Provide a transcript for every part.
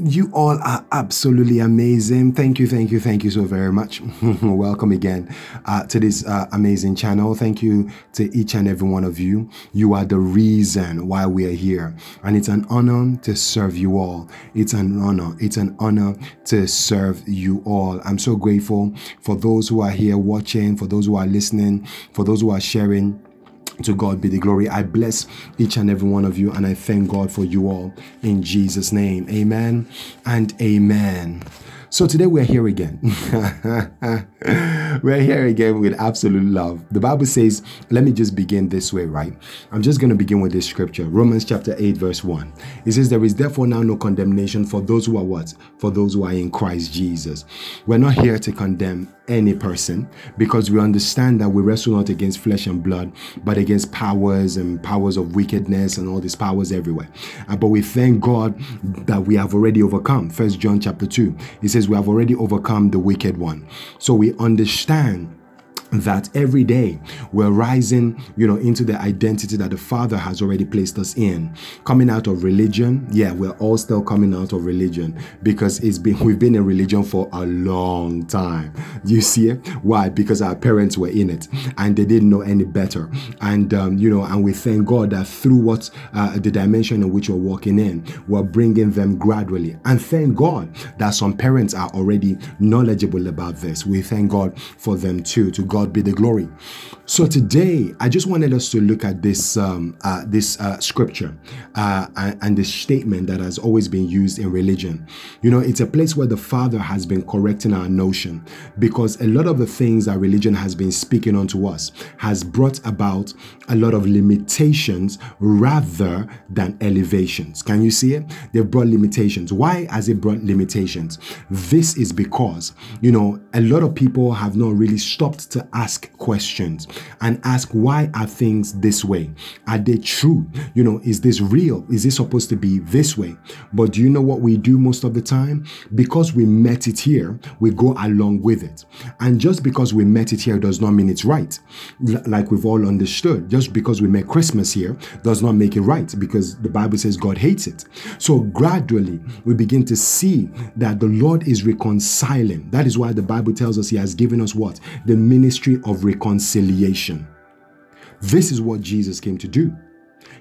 you all are absolutely amazing. Thank you, thank you, thank you so very much. Welcome again uh, to this uh, amazing channel. Thank you to each and every one of you. You are the reason why we are here. And it's an honor to serve you all. It's an honor. It's an honor to serve you all. I'm so grateful for those who are here watching, for those who are listening, for those who are sharing to God be the glory. I bless each and every one of you and I thank God for you all in Jesus' name. Amen and amen. So today we're here again. we're here again with absolute love. The Bible says, let me just begin this way, right? I'm just going to begin with this scripture. Romans chapter 8, verse 1. It says, There is therefore now no condemnation for those who are what? For those who are in Christ Jesus. We're not here to condemn any person because we understand that we wrestle not against flesh and blood, but against powers and powers of wickedness and all these powers everywhere. Uh, but we thank God that we have already overcome. First John chapter 2. It says we have already overcome the wicked one. So we understand that every day we're rising you know into the identity that the father has already placed us in. Coming out of religion yeah we're all still coming out of religion because it's been we've been in religion for a long time. You see why? Because our parents were in it and they didn't know any better. And um, you know and we thank god that through what uh, the dimension in which we're walking in we're bringing them gradually. And thank god that some parents are already knowledgeable about this. We thank god for them too. To god God be the glory. So today, I just wanted us to look at this um, uh, this uh, scripture uh, and, this statement that has always been used in religion. You know, it's a place where the Father has been correcting our notion because a lot of the things that religion has been speaking onto us has brought about a lot of limitations rather than elevations. Can you see it? They've brought limitations. Why has it brought limitations? This is because, you know, a lot of people have not really stopped to ask questions and ask why are things this way? Are they true? You know, is this real? Is this supposed to be this way? But do you know what we do most of the time? Because we met it here, we go along with it. And just because we met it here does not mean it's right. L- like we've all understood. Just because we make Christmas here does not make it right because the Bible says God hates it. So gradually we begin to see that the Lord is reconciling. That is why the Bible tells us He has given us what? The ministry of reconciliation. This is what Jesus came to do.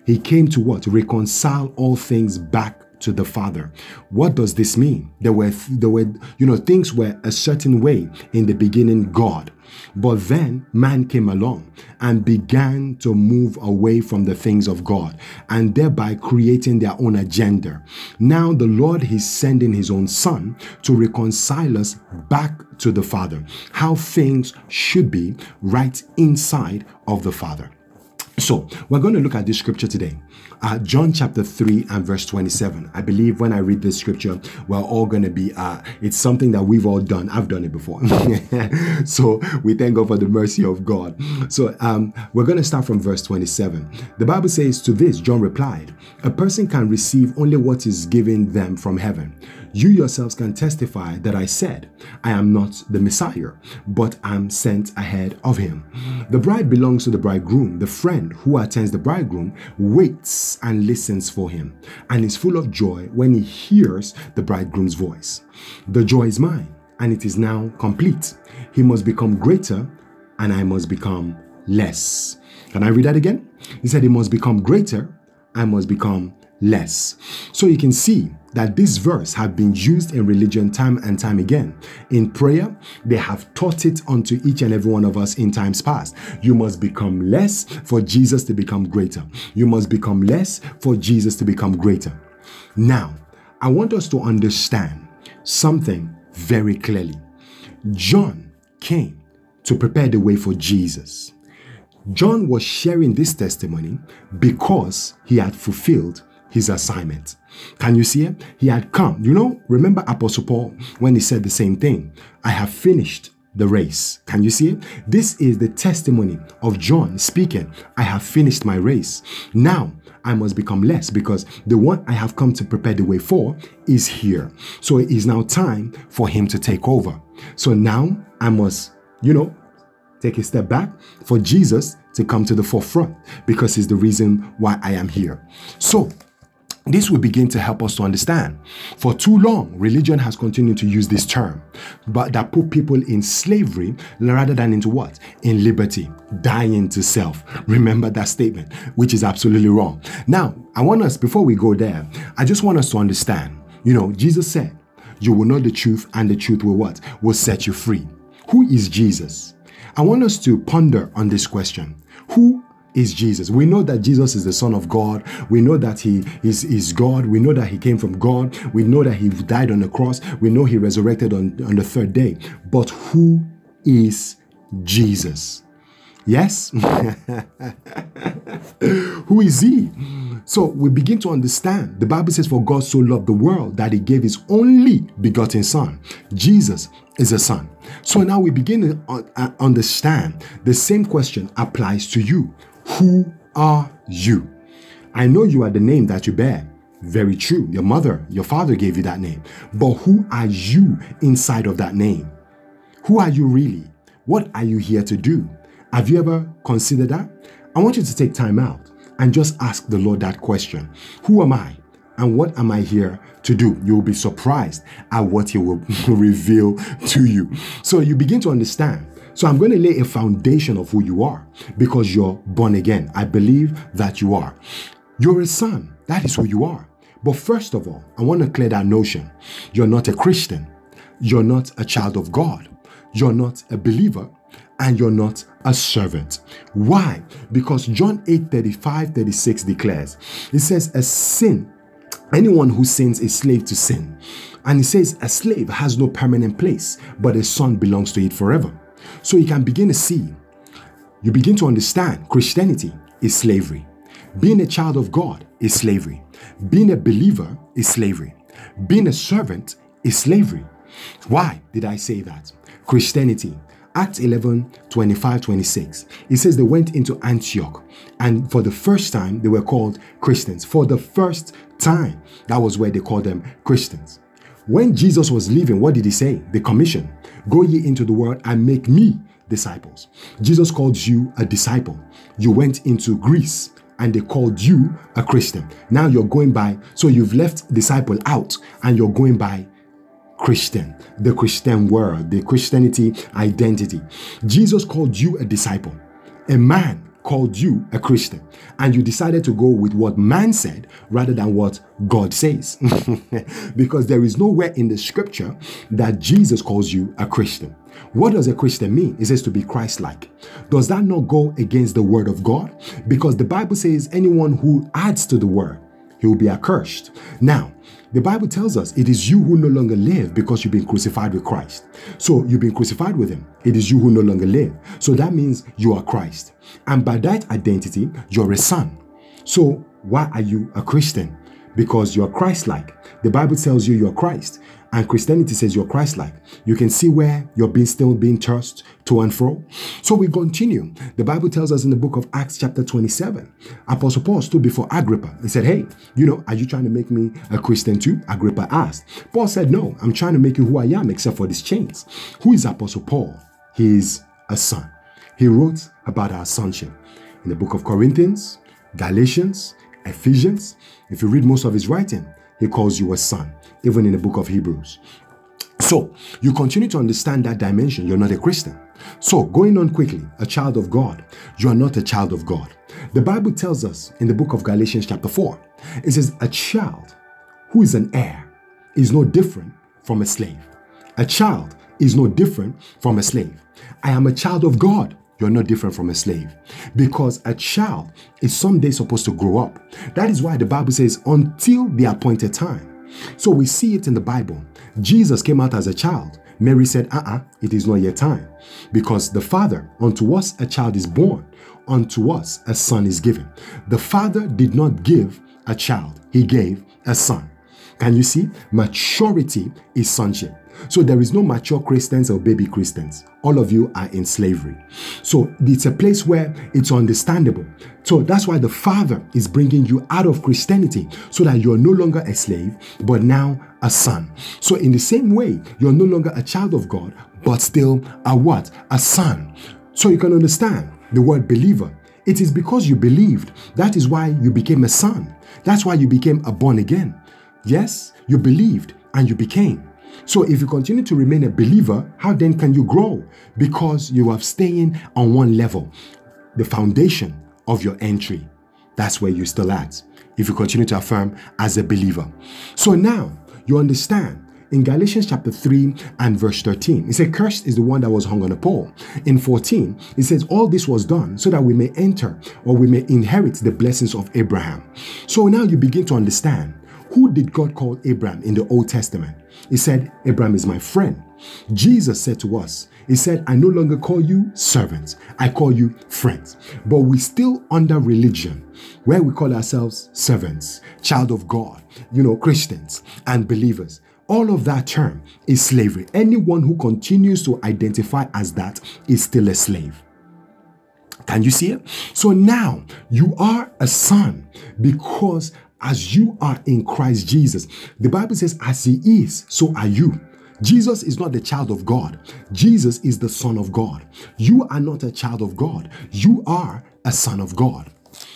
He came to what? Reconcile all things back to the Father. What does this mean? There were, there were, you know, things were a certain way in the beginning, God. But then man came along and began to move away from the things of God and thereby creating their own agenda. Now the Lord is sending his own son to reconcile us back to the Father. How things should be right inside of the Father. So, we're going to look at this scripture today. Uh, John chapter 3 and verse 27. I believe when I read this scripture, we're all going to be, uh, it's something that we've all done. I've done it before. so, we thank God for the mercy of God. So, um, we're going to start from verse 27. The Bible says, To this, John replied, A person can receive only what is given them from heaven. You yourselves can testify that I said, I am not the Messiah, but I am sent ahead of him. The bride belongs to the bridegroom. The friend who attends the bridegroom waits and listens for him, and is full of joy when he hears the bridegroom's voice. The joy is mine, and it is now complete. He must become greater, and I must become less. Can I read that again? He said, He must become greater, I must become less. So you can see that this verse have been used in religion time and time again. In prayer, they have taught it unto each and every one of us in times past. You must become less for Jesus to become greater. You must become less for Jesus to become greater. Now, I want us to understand something very clearly. John came to prepare the way for Jesus. John was sharing this testimony because he had fulfilled his assignment. Can you see it? He had come. You know, remember Apostle Paul when he said the same thing I have finished the race. Can you see it? This is the testimony of John speaking. I have finished my race. Now I must become less because the one I have come to prepare the way for is here. So it is now time for him to take over. So now I must, you know, take a step back for Jesus to come to the forefront because he's the reason why I am here. So this will begin to help us to understand. For too long, religion has continued to use this term, but that put people in slavery rather than into what? In liberty, dying to self. Remember that statement, which is absolutely wrong. Now, I want us, before we go there, I just want us to understand, you know, Jesus said, you will know the truth and the truth will what? Will set you free. Who is Jesus? I want us to ponder on this question. Who is Jesus. We know that Jesus is the Son of God. We know that He is, is God. We know that He came from God. We know that He died on the cross. We know He resurrected on, on the third day. But who is Jesus? Yes? Who is he? So we begin to understand. The Bible says, For God so loved the world that he gave his only begotten Son. Jesus is a Son. So now we begin to uh, understand the same question applies to you. Who are you? I know you are the name that you bear. Very true. Your mother, your father gave you that name. But who are you inside of that name? Who are you really? What are you here to do? Have you ever considered that? I want you to take time out and just ask the Lord that question Who am I? And what am I here to do? You will be surprised at what He will reveal to you. So you begin to understand so I'm going to lay a foundation of who you are because you're born again. I believe that you are. You're a son. That is who you are. But first of all, I want to clear that notion. You're not a Christian. You're not a child of God. You're not a believer and you're not a servant. Why? Because John 8 35 36 declares, it says, A sin, anyone who sins is slave to sin. And it says, A slave has no permanent place, but a son belongs to it forever. So you can begin to see, you begin to understand Christianity is slavery. Being a child of God is slavery. Being a believer is slavery. Being a servant is slavery. Why did I say that? Christianity, Acts 11 25 26. It says they went into Antioch, and for the first time, they were called Christians. For the first time, that was where they called them Christians. When Jesus was leaving, what did he say? The commission Go ye into the world and make me disciples. Jesus called you a disciple. You went into Greece and they called you a Christian. Now you're going by, so you've left disciple out and you're going by Christian, the Christian world, the Christianity identity. Jesus called you a disciple, a man called you a Christian and you decided to go with what man said rather than what God says. because there is nowhere in the scripture that Jesus calls you a Christian. What does a Christian mean? It says to be Christ like. Does that not go against the word of God? Because the Bible says anyone who adds to the word, he will be accursed. Now, the Bible tells us it is you who no longer live because you've been crucified with Christ. So you've been crucified with him. It is you who no longer live. So that means you are Christ. And by that identity, you're a son. So why are you a Christian? Because you're Christ like. The Bible tells you you're Christ and Christianity says you're Christ-like. You can see where you're being still being tossed to and fro. So we continue. The Bible tells us in the book of Acts chapter 27, Apostle Paul stood before Agrippa. and said, hey, you know, are you trying to make me a Christian too? Agrippa asked. Paul said, no, I'm trying to make you who I am except for these chains. Who is Apostle Paul? He is a son. He wrote about our sonship in the book of Corinthians, Galatians, Ephesians. If you read most of his writing, he calls you a son even in the book of Hebrews. So you continue to understand that dimension. You're not a Christian. So going on quickly, a child of God. You are not a child of God. The Bible tells us in the book of Galatians, chapter 4, it says, A child who is an heir is no different from a slave. A child is no different from a slave. I am a child of God. You're not different from a slave because a child is someday supposed to grow up. That is why the Bible says, until the appointed time. So we see it in the Bible. Jesus came out as a child. Mary said, uh uh it is not yet time. Because the Father, unto us a child is born, unto us a son is given. The Father did not give a child, he gave a son. Can you see? Maturity is sonship. So there is no mature Christians or baby Christians. All of you are in slavery. So it's a place where it's understandable. So that's why the Father is bringing you out of Christianity so that you're no longer a slave, but now a son. So in the same way, you're no longer a child of God, but still a what? A son. So you can understand the word believer It is because you believed. That is why you became a son. That's why you became a born again. Yes, you believed and you became. So if you continue to remain a believer, how then can you grow? Because you are staying on one level, the foundation of your entry. That's where you're still at. If you continue to affirm as a believer. So now you understand in Galatians chapter 3 and verse 13, it says, Cursed is the one that was hung on a pole. In 14, it says, All this was done so that we may enter or we may inherit the blessings of Abraham. So now you begin to understand who did God call Abraham in the Old Testament? He said, Abraham is my friend. Jesus said to us, He said, I no longer call you servants, I call you friends. But we still under religion where we call ourselves servants, child of God, you know, Christians and believers. All of that term is slavery. Anyone who continues to identify as that is still a slave. Can you see it? So now you are a son because as you are in Christ Jesus, the Bible says, as he is, so are you. Jesus is not the child of God. Jesus is the Son of God. You are not a child of God. You are a son of God.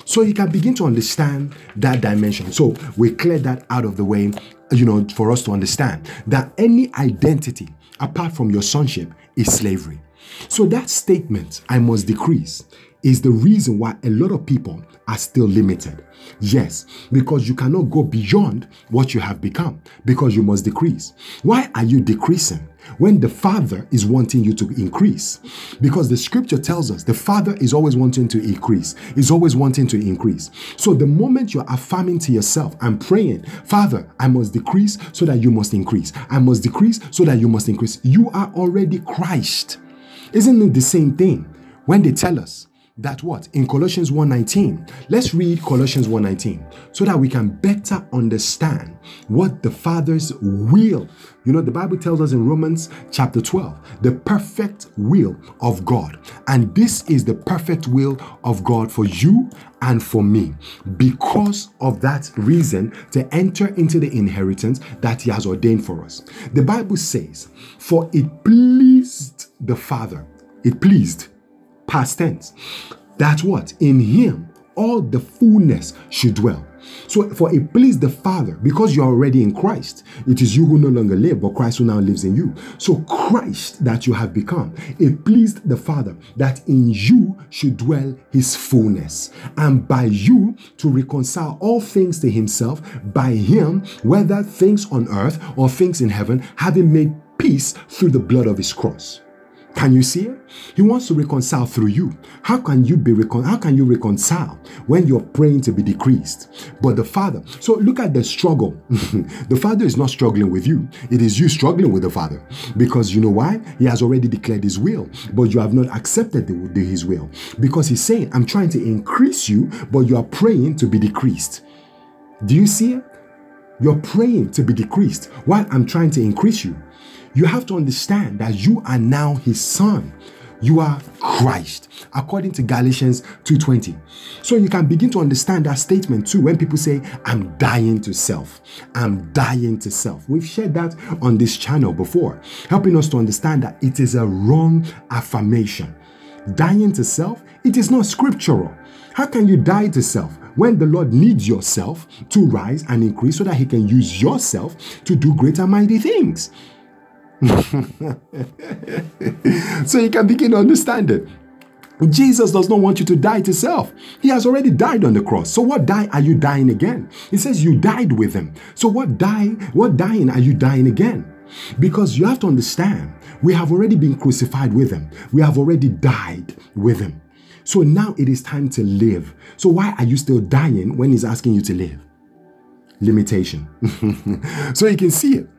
So you can begin to understand that dimension. So we clear that out of the way, you know, for us to understand that any identity apart from your sonship is slavery. So that statement, I must decrease, is the reason why a lot of people are still limited. Yes, because you cannot go beyond what you have become, because you must decrease. Why are you decreasing when the Father is wanting you to increase? Because the scripture tells us the Father is always wanting to increase, is always wanting to increase. So the moment you're affirming to yourself and praying, Father, I must decrease so that you must increase, I must decrease so that you must increase, you are already Christ. Isn't it the same thing when they tell us that what? In Colossians 1:19 let's read Colossians 1:19 so that we can better understand what the father's will. You know the bible tells us in Romans chapter 12 the perfect will of God. And this is the perfect will of God for you and for me. Because of that reason to enter into the inheritance that he has ordained for us. The bible says for it pleased the father. It pleased past tense. That's what? In him, all the fullness should dwell. So, for it pleased the Father, because you are already in Christ, it is you who no longer live, but Christ who now lives in you. So, Christ that you have become, it pleased the Father that in you should dwell his fullness, and by you to reconcile all things to himself, by him, whether things on earth or things in heaven, having made peace through the blood of his cross. Can you see it? He wants to reconcile through you. How can you be recon- how can you reconcile when you're praying to be decreased? But the Father. So look at the struggle. the Father is not struggling with you. It is you struggling with the Father. Because you know why? He has already declared his will, but you have not accepted the, the, his will. Because he's saying, I'm trying to increase you, but you are praying to be decreased. Do you see it? You're praying to be decreased while I'm trying to increase you. You have to understand that you are now his son. You are Christ, according to Galatians 2:20. So you can begin to understand that statement too when people say, I'm dying to self. I'm dying to self. We've shared that on this channel before, helping us to understand that it is a wrong affirmation. Dying to self, it is not scriptural. How can you die to self? when the Lord needs yourself to rise and increase so that He can use yourself to do greater mighty things. so you can begin to understand it. Jesus does not want you to die to self. He has already died on the cross. So what die are you dying again? He says you died with him. So what die, what dying are you dying again? Because you have to understand, we have already been crucified with him. We have already died with him. So now it is time to live. So why are you still dying when he's asking you to live? Limitation. so you can see it.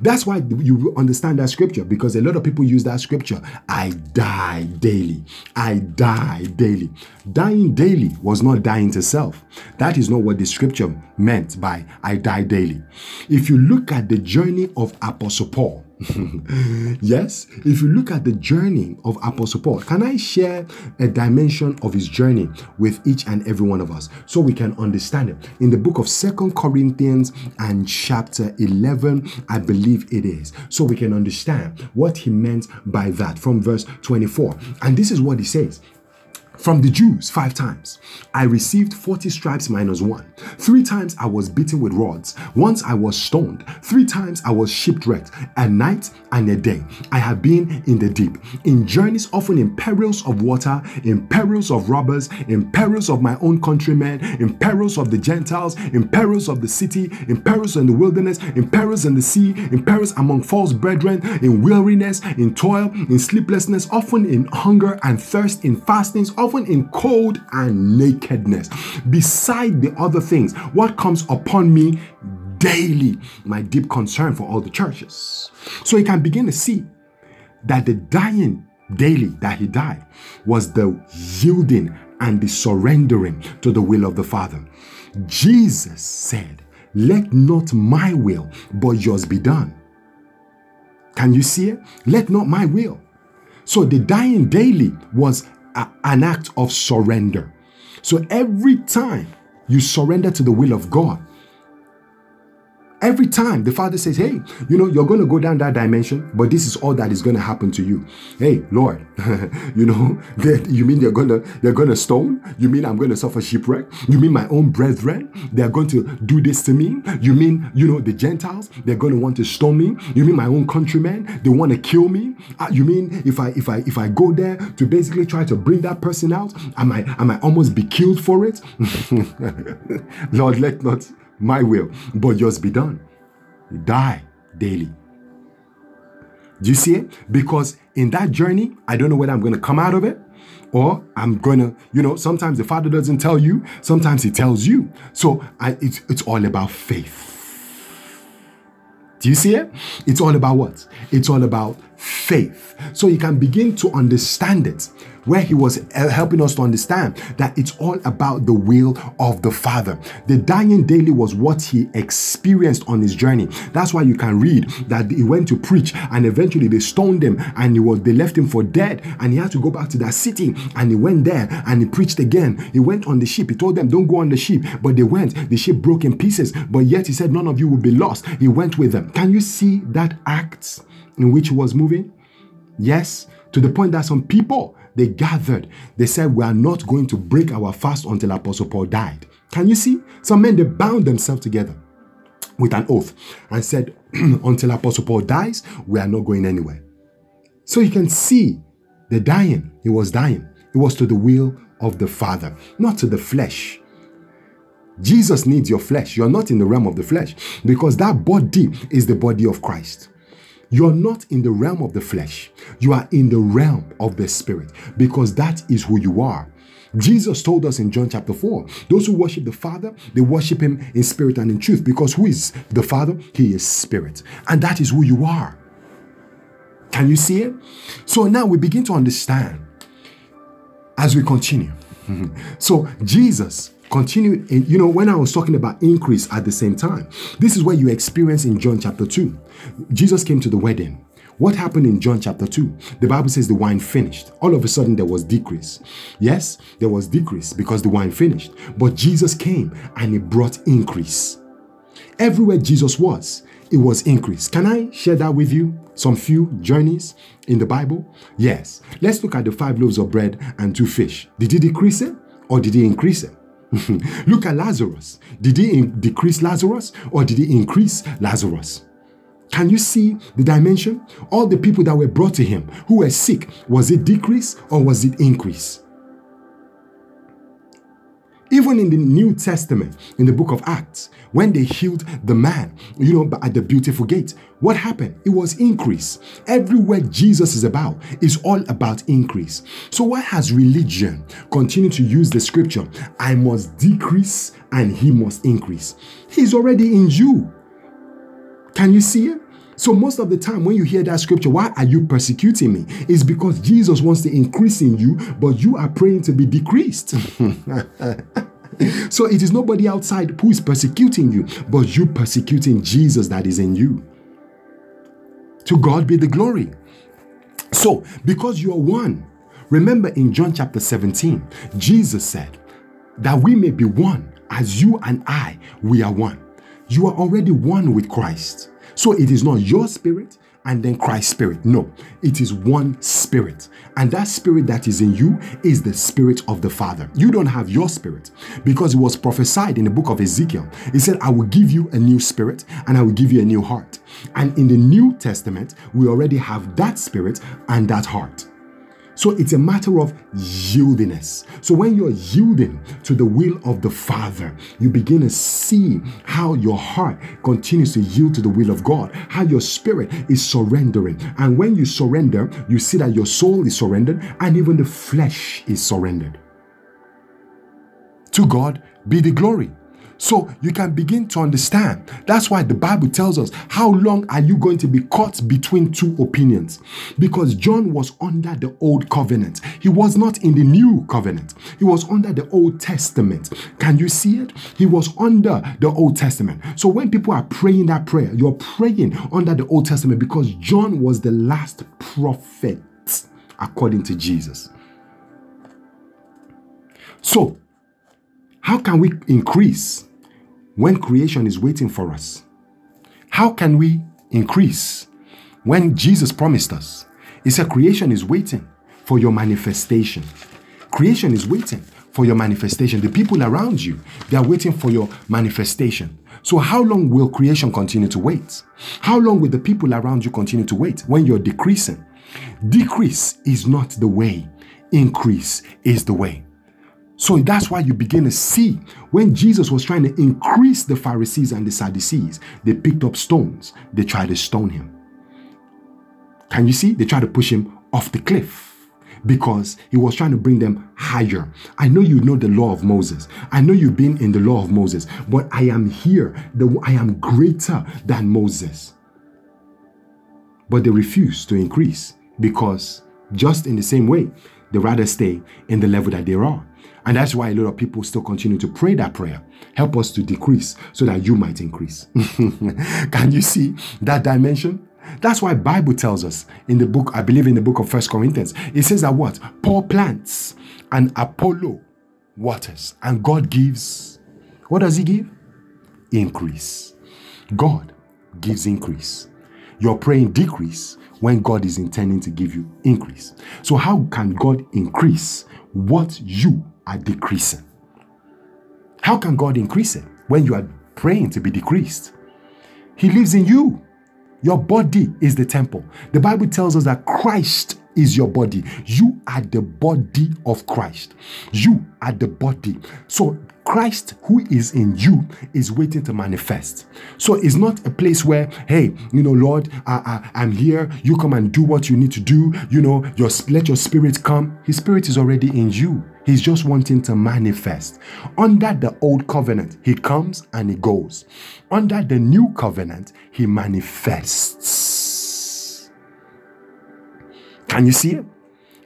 That's why you understand that scripture because a lot of people use that scripture. I die daily. I die daily. Dying daily was not dying to self. That is not what the scripture meant by I die daily. If you look at the journey of Apostle Paul, yes, if you look at the journey of Apostle Paul, can I share a dimension of his journey with each and every one of us so we can understand it? In the book of Second Corinthians and chapter 11, I believe it is, so we can understand what he meant by that from verse 24. And this is what he says from the Jews five times. I received 40 stripes minus one. Three times I was beaten with rods. Once I was stoned. Three times I was shipwrecked. A night and a day. I have been in the deep, in journeys often in perils of water, in perils of robbers, in perils of my own countrymen, in perils of the Gentiles, in perils of the city, in perils in the wilderness, in perils in the sea, in perils among false brethren, in weariness, in toil, in sleeplessness, often in hunger and thirst, in fastings, often in cold and nakedness. Beside the other things, what comes upon me daily, my deep concern for all the churches. So you can begin to see that the dying daily that he died was the yielding and the surrendering to the will of the Father. Jesus said, Let not my will, but yours be done. Can you see it? Let not my will. So the dying daily was a, an act of surrender. So every time you surrender to the will of God, Every time the father says, Hey, you know, you're going to go down that dimension, but this is all that is going to happen to you. Hey, Lord, you know, you mean they're gonna they're gonna stone? You mean I'm gonna suffer shipwreck? You mean my own brethren, they're going to do this to me? You mean, you know, the Gentiles, they're gonna want to stone me? You mean my own countrymen, they want to kill me? Uh, you mean if I if I if I go there to basically try to bring that person out, am I might I might almost be killed for it? Lord, let not my will, but yours be done. Die daily. Do you see it? Because in that journey, I don't know whether I'm going to come out of it or I'm going to, you know, sometimes the Father doesn't tell you, sometimes He tells you. So I, it's, it's all about faith. Do you see it? It's all about what? It's all about faith. So you can begin to understand it where he was uh, helping us to understand that it's all about the will of the Father. The dying daily was what he experienced on his journey. That's why you can read that he went to preach and eventually they stoned him and he was they left him for dead and he had to go back to that city and he went there and he preached again. He went on the ship. He told them, Don't go on the ship. But they went. The ship broke in pieces. But yet he said, None of you will be lost. He went with them. Can you see that act in which he was moving? Yes, to the point that some people they gathered. They said, We are not going to break our fast until Apostle Paul died. Can you see? Some men, they bound themselves together with an oath and said, Until Apostle Paul dies, we are not going anywhere. So you can see the dying. He was dying. It was to the will of the Father, not to the flesh. Jesus needs your flesh. You're not in the realm of the flesh because that body is the body of Christ. You're not in the realm of the flesh, you are in the realm of the spirit because that is who you are. Jesus told us in John chapter 4 those who worship the Father, they worship Him in spirit and in truth because who is the Father? He is spirit, and that is who you are. Can you see it? So now we begin to understand as we continue. so Jesus continued in, you know, when I was talking about increase at the same time, this is what you experience in John chapter 2. Jesus came to the wedding. What happened in John chapter 2? The Bible says the wine finished. All of a sudden, there was decrease. Yes, there was decrease because the wine finished. But Jesus came and he brought increase. Everywhere Jesus was, it was increase. Can I share that with you? Some few journeys in the Bible? Yes. Let's look at the five loaves of bread and two fish. Did he decrease it or did he increase it? Look at Lazarus. Did he decrease Lazarus or did he increase Lazarus? Can you see the dimension? All the people that were brought to him who were sick, was it decrease or was it increase? Even in the New Testament, in the book of Acts, when they healed the man, you know, at the beautiful gate, what happened? It was increase. Everywhere Jesus is about is all about increase. So why has religion continued to use the scripture, I must decrease and he must increase? He's already in you. Can you see it? So most of the time when you hear that scripture, why are you persecuting me? It's because Jesus wants to increase in you, but you are praying to be decreased. so it is nobody outside who is persecuting you, but you persecuting Jesus that is in you. To God be the glory. So, because you are one, remember in John chapter 17, Jesus said that we may be one as you and I, we are one. You are already one with Christ. So it is not your spirit and then Christ's spirit. No, it is one spirit. And that spirit that is in you is the spirit of the Father. You don't have your spirit because it was prophesied in the book of Ezekiel. He said, I will give you a new spirit and I will give you a new heart. And in the New Testament, we already have that spirit and that heart. So it's a matter of yieldiness. So when you're yielding to the will of the Father, you begin to see how your heart continues to yield to the will of God, how your spirit is surrendering. And when you surrender, you see that your soul is surrendered and even the flesh is surrendered. To God be the glory. So you can begin to understand. That's why the Bible tells us how long are you going to be caught between two opinions? Because John was under the old covenant. He was not in the new covenant. He was under the Old Testament. Can you see it? He was under the Old Testament. So when people are praying that prayer, you're praying under the Old Testament because John was the last prophet according to Jesus. So, how can we increase when creation is waiting for us? How can we increase when Jesus promised us? He said, Creation is waiting for your manifestation. Creation is waiting for your manifestation. The people around you, they are waiting for your manifestation. So, how long will creation continue to wait? How long will the people around you continue to wait when you're decreasing? Decrease is not the way, increase is the way. So that's why you begin to see when Jesus was trying to increase the Pharisees and the Sadducees, they picked up stones, they tried to stone him. Can you see? They tried to push him off the cliff because he was trying to bring them higher. I know you know the law of Moses. I know you've been in the law of Moses, but I am here. The, I am greater than Moses. But they refuse to increase because just in the same way, they rather stay in the level that they are. And that's why a lot of people still continue to pray that prayer. Help us to decrease so that you might increase. Can you see that dimension? That's why Bible tells us in the book, I believe in the book of First Corinthians, it says that what? Paul plants and Apollo waters. And God gives, what does he give? Increase. God gives increase. You're praying decrease when God is intending to give you increase. So how can God increase what you are decreasing. How can God increase it when you are praying to be decreased? He lives in you. Your body is the temple. The Bible tells us that Christ is your body. You are the body of Christ. You are the body. So Christ who is in you is waiting to manifest. So it's not a place where, hey, you know, Lord, I, I, am here. You come and do what you need to do. You know, your let your spirit come. His spirit is already in you. He's just wanting to manifest. Under the old covenant, he comes and he goes. Under the new covenant, he manifests. Can you see it?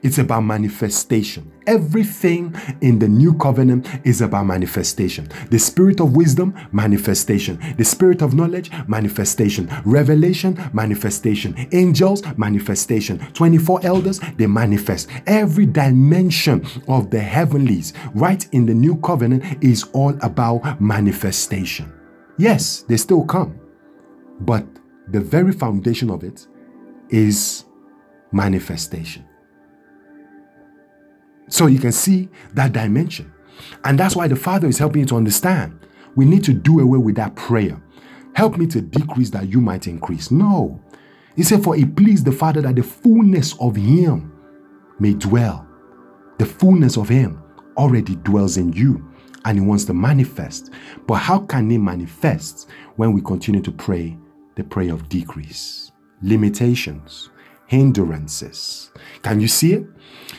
It's about manifestation. Everything in the new covenant is about manifestation. The spirit of wisdom, manifestation. The spirit of knowledge, manifestation. Revelation, manifestation. Angels, manifestation. 24 elders, they manifest. Every dimension of the heavenlies, right in the new covenant, is all about manifestation. Yes, they still come, but the very foundation of it is manifestation. So you can see that dimension. And that's why the Father is helping you to understand. We need to do away with that prayer. Help me to decrease that you might increase. No. He said, For it pleased the Father that the fullness of Him may dwell. The fullness of Him already dwells in you and He wants to manifest. But how can He manifest when we continue to pray the prayer of decrease? Limitations, hindrances. Can you see it?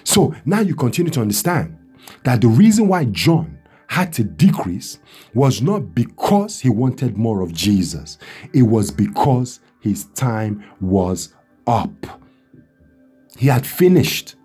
So now you continue to understand that the reason why John had to decrease was not because he wanted more of Jesus, it was because his time was up. He had finished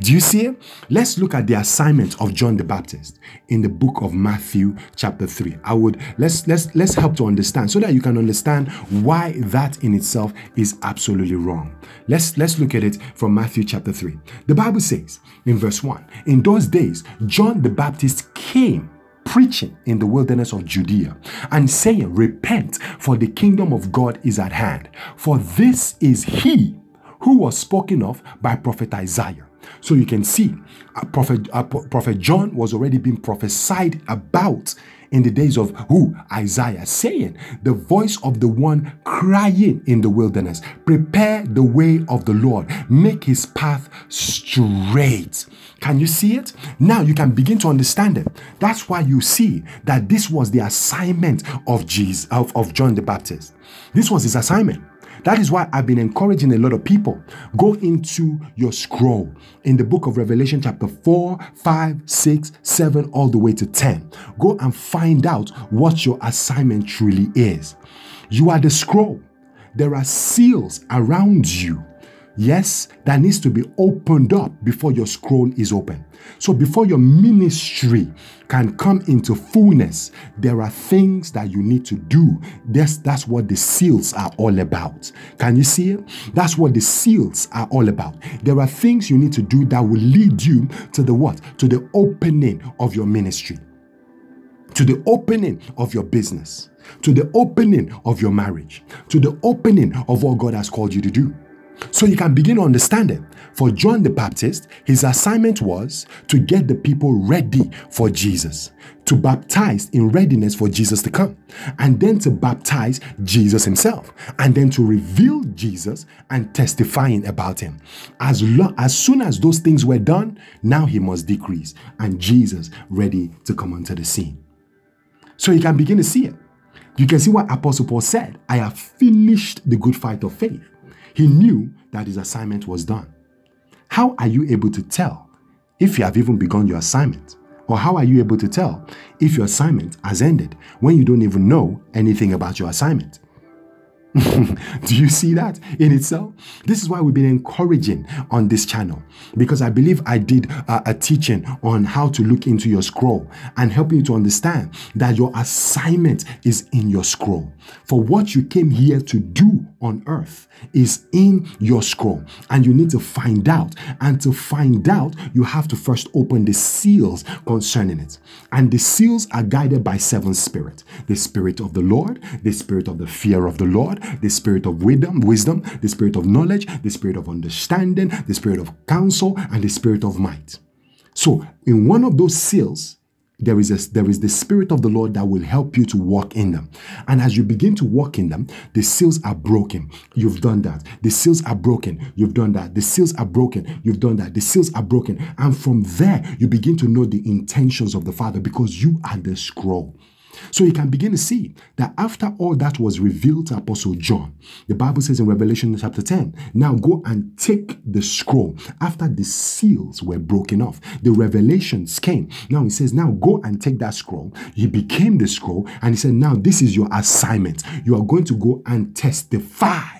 do you see it? Let's look at the assignment of John the Baptist in the book of Matthew chapter 3. I would let's let's let's help to understand so that you can understand why that in itself is absolutely wrong. Let's let's look at it from Matthew chapter 3. The Bible says in verse 1, in those days John the Baptist came preaching in the wilderness of Judea and saying, Repent, for the kingdom of God is at hand. For this is he who was spoken of by prophet Isaiah. So you can see, uh, prophet, uh, prophet John was already being prophesied about in the days of who? Isaiah, saying, The voice of the one crying in the wilderness, prepare the way of the Lord, make his path straight. Can you see it? Now you can begin to understand it. That's why you see that this was the assignment of Jesus, of, of John the Baptist. This was his assignment. That is why I've been encouraging a lot of people. Go into your scroll in the book of Revelation, chapter 4, 5, 6, 7, all the way to 10. Go and find out what your assignment truly is. You are the scroll, there are seals around you yes, that needs to be opened up before your scroll is open. So before your ministry can come into fullness, there are things that you need to do. That's, that's what the seals are all about. Can you see it? That's what the seals are all about. There are things you need to do that will lead you to the what? To the opening of your ministry. To the opening of your business, to the opening of your marriage, to the opening of what God has called you to do. So you can begin to understand it. For John the Baptist, his assignment was to get the people ready for Jesus, to baptize in readiness for Jesus to come, and then to baptize Jesus himself, and then to reveal Jesus and testifying about him. As, long, as soon as those things were done, now he must decrease, and Jesus ready to come onto the scene. So you can begin to see it. You can see what Apostle Paul said I have finished the good fight of faith. He knew that his assignment was done. How are you able to tell if you have even begun your assignment? Or how are you able to tell if your assignment has ended when you don't even know anything about your assignment? Do you see that in itself? This is why we've been encouraging on this channel because I believe I did a teaching on how to look into your scroll and help you to understand that your assignment is in your scroll. For what you came here to do on earth is in your scroll and you need to find out. And to find out, you have to first open the seals concerning it. And the seals are guided by seven spirits the spirit of the Lord, the spirit of the fear of the Lord the spirit of wisdom, wisdom, the spirit of knowledge, the spirit of understanding, the spirit of counsel, and the spirit of might. So, in one of those seals, there is a, there is the spirit of the Lord that will help you to walk in them. And as you begin to walk in them, the seals are broken. You've done that. The seals are broken. You've done that. The seals are broken. You've done that. The seals are broken. And from there, you begin to know the intentions of the Father because you are the scroll. So you can begin to see that after all that was revealed to Apostle John, the Bible says in Revelation chapter 10, now go and take the scroll. After the seals were broken off, the revelations came. Now he says, now go and take that scroll. He became the scroll and he said, now this is your assignment. You are going to go and testify.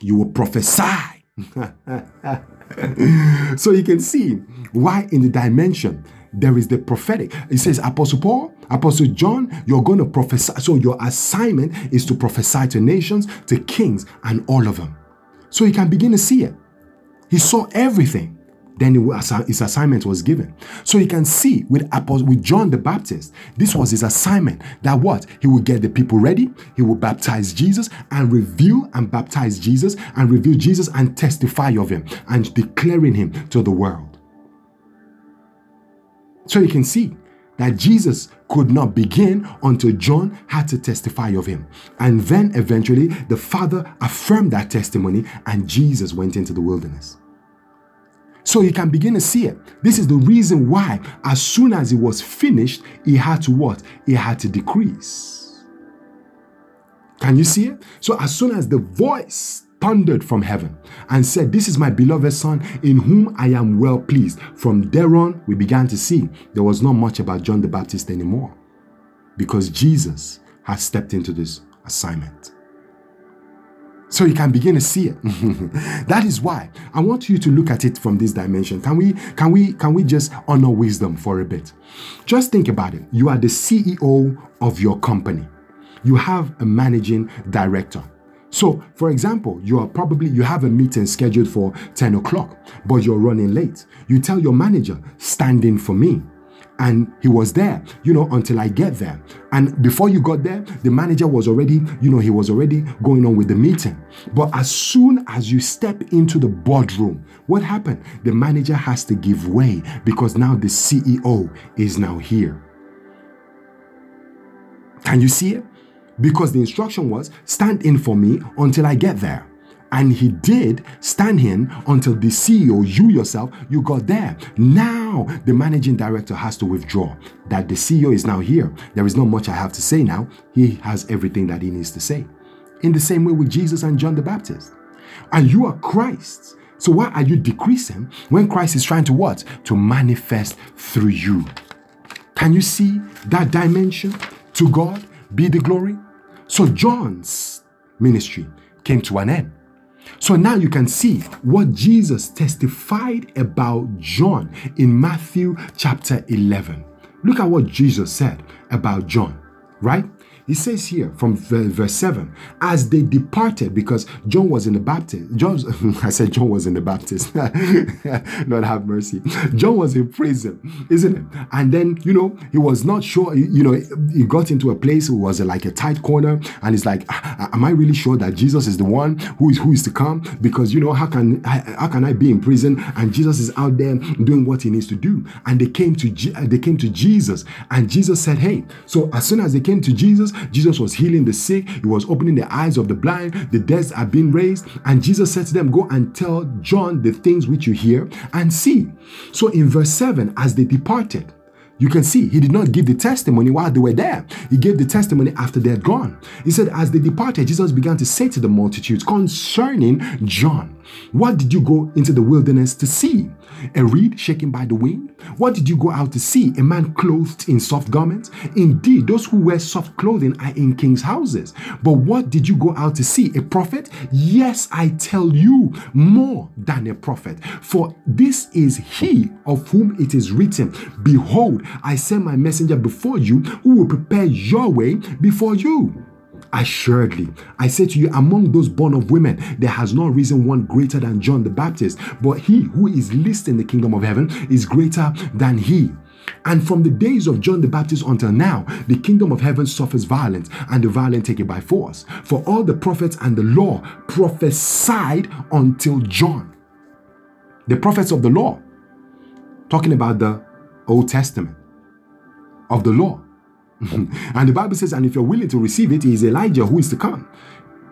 You will prophesy. so you can see why in the dimension there is the prophetic. It says, Apostle Paul, Apostle John, you're going to prophesy. So your assignment is to prophesy to nations, to kings, and all of them. So he can begin to see it. He saw everything. Then his assignment was given. So you can see with with John the Baptist, this was his assignment. That what? He would get the people ready, he would baptize Jesus and reveal and baptize Jesus and reveal Jesus and testify of him and declaring him to the world. So you can see that Jesus could not begin until John had to testify of him. And then eventually the Father affirmed that testimony and Jesus went into the wilderness. So you can begin to see it. This is the reason why, as soon as it was finished, he had to what? He had to decrease. Can you see it? So as soon as the voice thundered from heaven and said, This is my beloved Son in whom I am well pleased. From there on, we began to see there was not much about John the Baptist anymore because Jesus has stepped into this assignment. So you can begin to see it. that is why I want you to look at it from this dimension. Can we can we can we just honor wisdom for a bit? Just think about it. You are the CEO of your company. You have a managing director. So, for example, you are probably you have a meeting scheduled for 10 o'clock, but you're running late. You tell your manager, stand in for me. and he was there, you know, until I get there. And before you got there, the manager was already, you know, he was already going on with the meeting. But as soon as you step into the boardroom, what happened? The manager has to give way because now the CEO is now here. Can you see it? Because the instruction was stand in for me until I get there. And he did stand in until the CEO, you yourself, you got there. Now the managing director has to withdraw. That the CEO is now here. There is not much I have to say now. He has everything that he needs to say. In the same way with Jesus and John the Baptist. And you are Christ. So why are you decreasing when Christ is trying to what? To manifest through you. Can you see that dimension? To God be the glory. So John's ministry came to an end. So now you can see what Jesus testified about John in Matthew chapter 11. Look at what Jesus said about John, right? He says here from verse 7 as they departed, because John was in the Baptist. John, I said John was in the Baptist. Lord have mercy. John was in prison, isn't it? And then, you know, he was not sure, you know, he got into a place who was like a tight corner, and he's like, ah, ah, Am I really sure that Jesus is the one who is who is to come? Because you know, how can how can I be in prison and Jesus is out there doing what he needs to do? And they came to they came to Jesus, and Jesus said, Hey, so as soon as they came to Jesus, Jesus was healing the sick, he was opening the eyes of the blind, the dead are being raised. And Jesus said to them, Go and tell John the things which you hear and see. So in verse 7, as they departed, you can see he did not give the testimony while they were there. He gave the testimony after they had gone. He said, As they departed, Jesus began to say to the multitudes concerning John, What did you go into the wilderness to see? A reed shaken by the wind? What did you go out to see? A man clothed in soft garments? Indeed, those who wear soft clothing are in king's houses. But what did you go out to see? A prophet? Yes, I tell you, more than a prophet. For this is he of whom it is written, Behold, I send my messenger before you who will prepare your way before you. Assuredly, I say to you, among those born of women, there has not risen one greater than John the Baptist, but he who is least in the kingdom of heaven is greater than he. And from the days of John the Baptist until now, the kingdom of heaven suffers violence, and the violent take it by force. For all the prophets and the law prophesied until John. The prophets of the law, talking about the Old Testament of the law. and the Bible says, and if you're willing to receive it, he Elijah who is to come.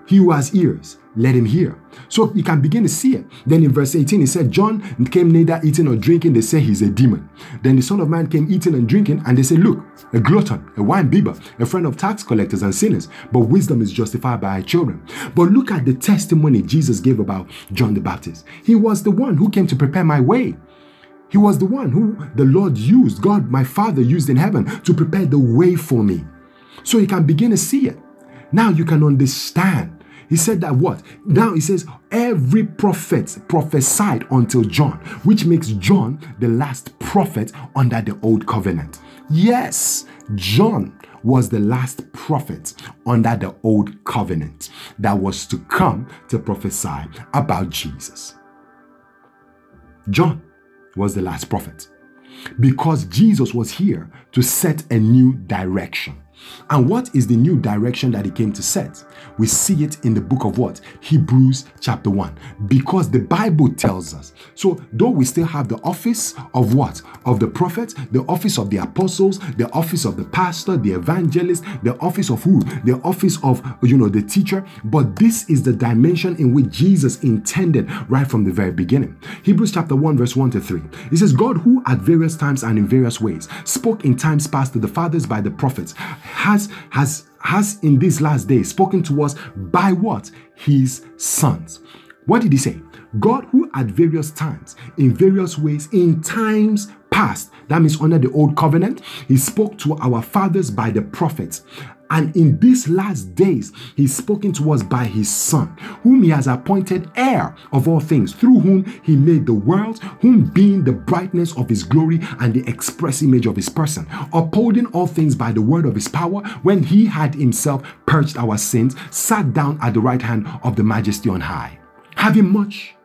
He who has ears, let him hear. So you can begin to see it. Then in verse 18, he said, John came neither eating or drinking. They say he's a demon. Then the Son of Man came eating and drinking, and they say, Look, a glutton, a wine bibber, a friend of tax collectors and sinners. But wisdom is justified by her children. But look at the testimony Jesus gave about John the Baptist. He was the one who came to prepare my way. He was the one who the Lord used, God, my Father, used in heaven to prepare the way for me. So you can begin to see it. Now you can understand. He said that what? Now he says, every prophet prophesied until John, which makes John the last prophet under the old covenant. Yes, John was the last prophet under the old covenant that was to come to prophesy about Jesus. John was the last prophet because Jesus was here to set a new direction. And what is the new direction that he came to set? We see it in the book of what? Hebrews chapter 1. Because the Bible tells us. So, though we still have the office of what? Of the prophet, the office of the apostles, the office of the pastor, the evangelist, the office of who? The office of, you know, the teacher. But this is the dimension in which Jesus intended right from the very beginning. Hebrews chapter 1, verse 1 to 3. It says, God, who at various times and in various ways spoke in times past to the fathers by the prophets, has has has in these last days spoken to us by what? His sons. What did he say? God, who at various times, in various ways, in times past, that means under the old covenant, he spoke to our fathers by the prophets, and in these last days, he's spoken to us by his Son, whom he has appointed heir of all things, through whom he made the world, whom being the brightness of his glory and the express image of his person, upholding all things by the word of his power, when he had himself purged our sins, sat down at the right hand of the majesty on high. Having much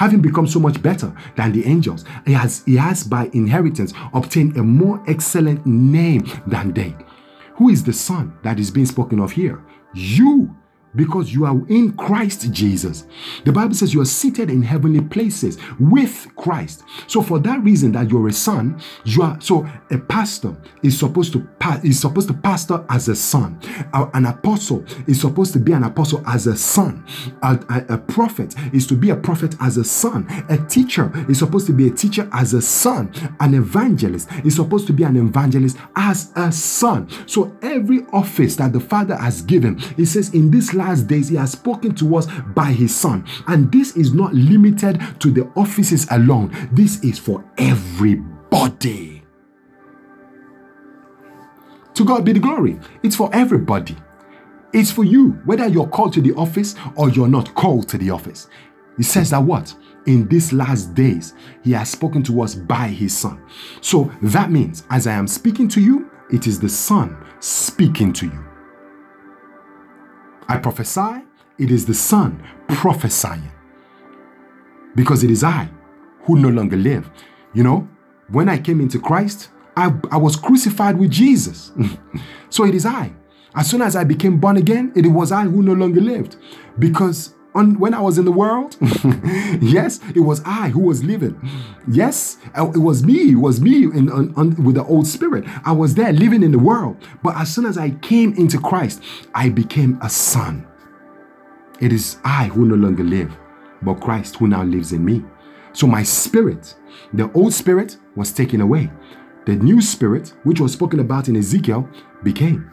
having become so much better than the angels, he has, he has by inheritance obtained a more excellent name than they. Who is the Son that is being spoken of here? You because you are in Christ Jesus. The Bible says you are seated in heavenly places with Christ. So for that reason that you're a son, you are so a pastor is supposed to is supposed to pastor as a son. An apostle is supposed to be an apostle as a son. A, a, a prophet is to be a prophet as a son. A teacher is supposed to be a teacher as a son. An evangelist is supposed to be an evangelist as a son. So every office that the Father has given, he says in this last days, He has spoken to us by His Son. And this is not limited to the offices alone, this is for everybody. To God be the glory. It's for everybody. It's for you, whether you're called to the office or you're not called to the office. He says that what? In these last days, He has spoken to us by His Son. So that means, as I am speaking to you, it is the Son speaking to you. I prophesy, it is the Son prophesying. Because it is I who no longer live. You know, when I came into Christ, I, I was crucified with Jesus. so it is I. As soon as I became born again, it was I who no longer lived. Because on, when I was in the world, yes, it was I who was living. Yes, uh, it was me. It was me in, on, on, with the old spirit. I was there living in the world. But as soon as I came into Christ, I became a son. It is I who no longer live, but Christ who now lives in me. So my spirit, the old spirit, was taken away. The new spirit, which was spoken about in Ezekiel, became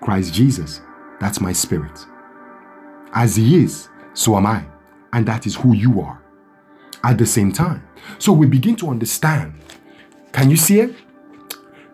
Christ Jesus. That's my spirit. As He is, so am I. And that is who you are at the same time. So we begin to understand. Can you see it?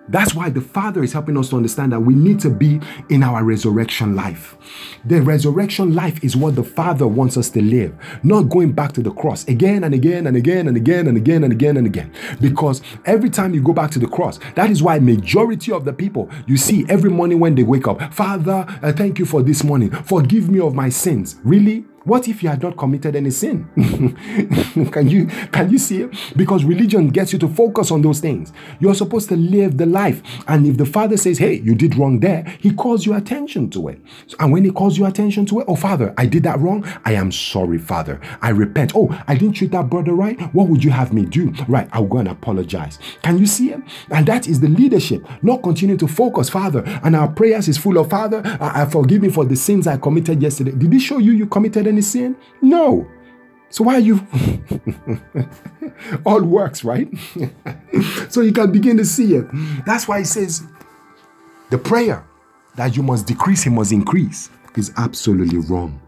That's why the Father is helping us to understand that we need to be in our resurrection life. The resurrection life is what the Father wants us to live, not going back to the cross again and again and again and again and again and again and again. Because every time you go back to the cross, that is why majority of the people you see every morning when they wake up, Father, uh, thank you for this morning. Forgive me of my sins. Really? What if you had not committed any sin? can you can you see? Because religion gets you to focus on those things. You're supposed to live the life. And if the father says, Hey, you did wrong there, he calls your attention to it. And when he calls your attention to it, oh Father, I did that wrong. I am sorry, Father. I repent. Oh, I didn't treat that brother right. What would you have me do? Right, I'll go and apologize. Can you see it? And that is the leadership, not continue to focus, Father. And our prayers is full of Father, I, I forgive me for the sins I committed yesterday. Did he show you you committed any sin? No. So why are you all works, right? so you can begin to see it. That's why he says the prayer that you must decrease, he must increase is absolutely wrong.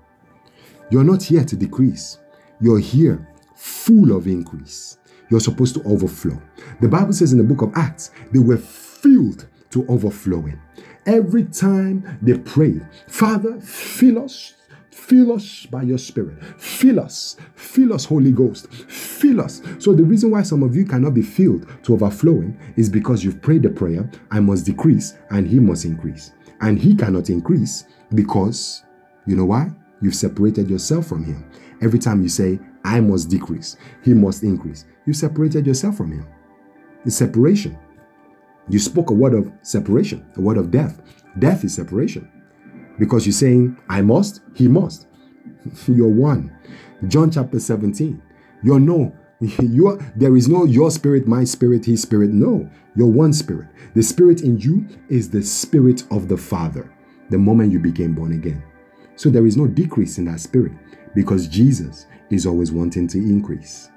You're not here to decrease. You're here full of increase. You're supposed to overflow. The Bible says in the book of Acts, they were filled to overflowing. Every time they prayed, Father, fill us Fill us by your spirit. Fill us. Fill us, Holy Ghost. Fill us. So, the reason why some of you cannot be filled to overflowing is because you've prayed the prayer, I must decrease and He must increase. And He cannot increase because, you know why? You've separated yourself from Him. Every time you say, I must decrease, He must increase, you separated yourself from Him. It's separation. You spoke a word of separation, a word of death. Death is separation. Because you're saying, I must, he must. You're one. John chapter 17. You're no. You're, there is no your spirit, my spirit, his spirit. No, you're one spirit. The spirit in you is the spirit of the Father the moment you became born again. So there is no decrease in that spirit because Jesus is always wanting to increase.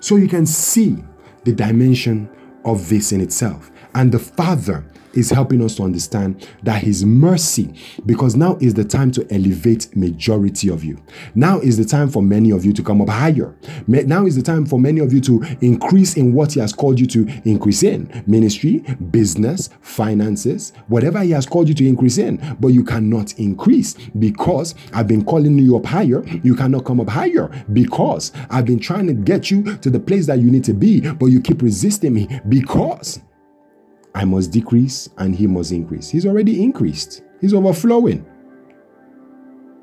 So you can see the dimension of this in itself. And the Father is helping us to understand that his mercy because now is the time to elevate majority of you. Now is the time for many of you to come up higher. Now is the time for many of you to increase in what he has called you to increase in. Ministry business finances whatever he has called you to increase in. But you cannot increase because i've been calling you up higher. You cannot come up higher because i've been trying to get you to the place that you need to be but you keep resisting me because I must decrease and he must increase. He's already increased, he's overflowing.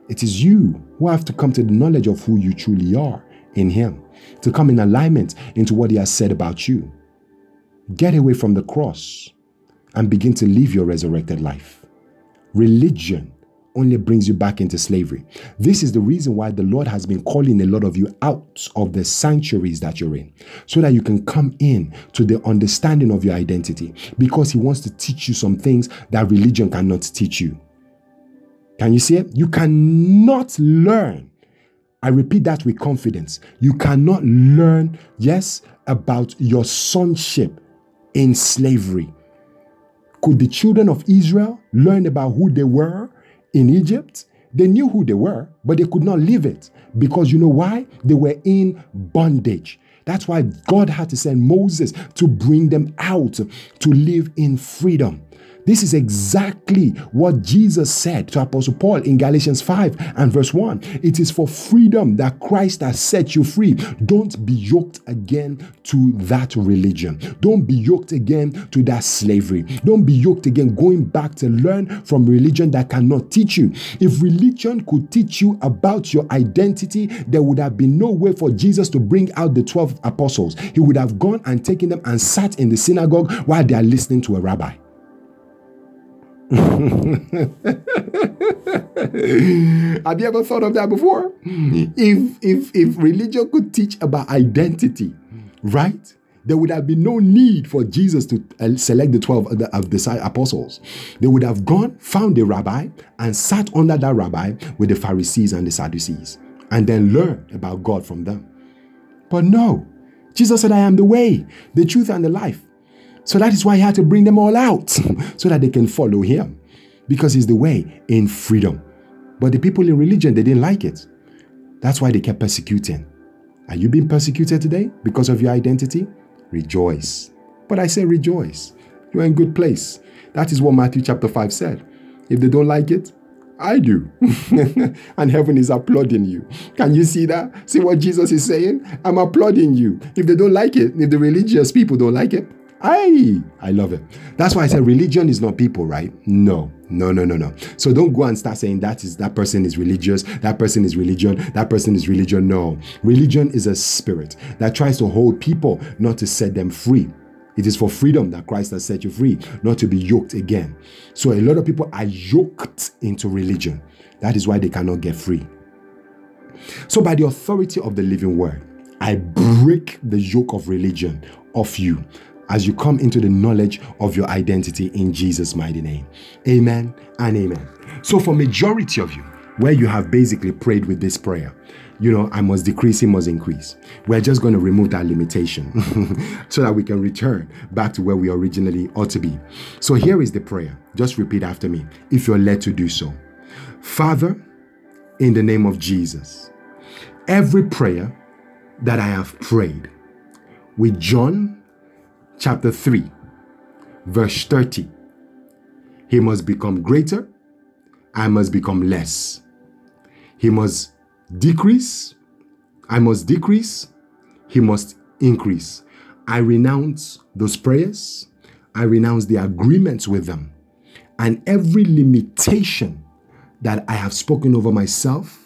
It is you who have to come to the knowledge of who you truly are in Him, to come in alignment into what He has said about you. Get away from the cross and begin to live your resurrected life. Religion only brings you back into slavery. This is the reason why the Lord has been calling a lot of you out of the sanctuaries that you're in, so that you can come in to the understanding of your identity, because He wants to teach you some things that religion cannot teach you. Can you see it? You cannot learn. I repeat that with confidence. You cannot learn, yes, about your sonship in slavery. Could the children of Israel learn about who they were in Egypt? They knew who they were, but they could not live it because you know why? They were in bondage. That's why God had to send Moses to bring them out to live in freedom. This is exactly what Jesus said to Apostle Paul in Galatians 5 and verse 1. It is for freedom that Christ has set you free. Don't be yoked again to that religion. Don't be yoked again to that slavery. Don't be yoked again going back to learn from religion that cannot teach you. If religion could teach you about your identity, there would have been no way for Jesus to bring out the 12 apostles. He would have gone and taken them and sat in the synagogue while they are listening to a rabbi. Have you ever thought of that before? If if if religion could teach about identity, right? There would have been no need for Jesus to uh, select the 12 of the, of the apostles. They would have gone, found a rabbi, and sat under that rabbi with the Pharisees and the Sadducees, and then learn about God from them. But no, Jesus said, I am the way, the truth, and the life. So that is why he had to bring them all out so that they can follow him because he's the way in freedom. But the people in religion, they didn't like it. That's why they kept persecuting. Are you being persecuted today because of your identity? Rejoice. But I say rejoice. You're in good place. That is what Matthew chapter 5 said. If they don't like it, I do. and heaven is applauding you. Can you see that? See what Jesus is saying? I'm applauding you. If they don't like it, if the religious people don't like it, I I love it. That's why I said religion is not people, right? No, no, no, no, no. So don't go and start saying that is that person is religious, that person is religion, that person is religion. No. Religion is a spirit that tries to hold people, not to set them free. It is for freedom that Christ has set you free, not to be yoked again. So a lot of people are yoked into religion. That is why they cannot get free. So by the authority of the living word, I break the yoke of religion off you as you come into the knowledge of your identity in Jesus' mighty name. Amen and amen. So, for majority of you, where you have basically prayed with this prayer, you know, I must decrease, he must increase. We're just going to remove that limitation so that we can return back to where we originally ought to be. So here is the prayer. Just repeat after me if you're led to do so. Father, in the name of Jesus, every prayer that I have prayed with John chapter 3, verse 30. He must become greater, I must become less. He must decrease, I must decrease, he must increase. I renounce those prayers, I renounce the agreements with them, and every limitation that I have spoken over myself,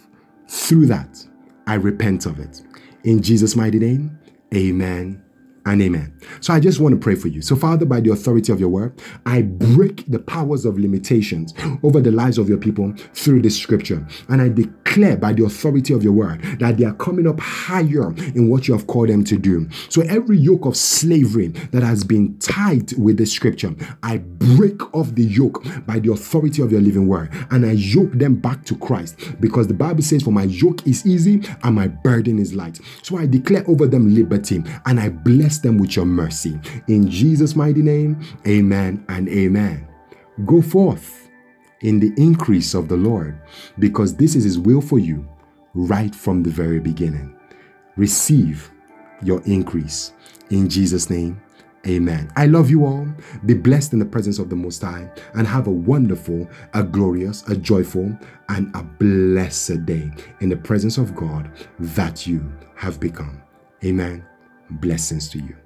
through that, I repent of it. In Jesus' mighty name, amen and amen. So I just want to pray for you. So, Father, by the authority of your word, I break the powers of limitations over the lives of your people through this scripture. And I declare by the authority of your word that they are coming up higher in what you have called them to do. So, every yoke of slavery that has been tied with the scripture, I break off the yoke by the authority of your living word and I yoke them back to Christ because the Bible says, For my yoke is easy and my burden is light. So, I declare over them liberty and I bless them with your mercy. In Jesus' mighty name, amen and amen. Go forth in the increase of the Lord because this is His will for you right from the very beginning. Receive your increase. In Jesus' name, Amen. I love you all. Be blessed in the presence of the Most High and have a wonderful, a glorious, a joyful, and a blessed day in the presence of God that you have become. Amen. Blessings to you.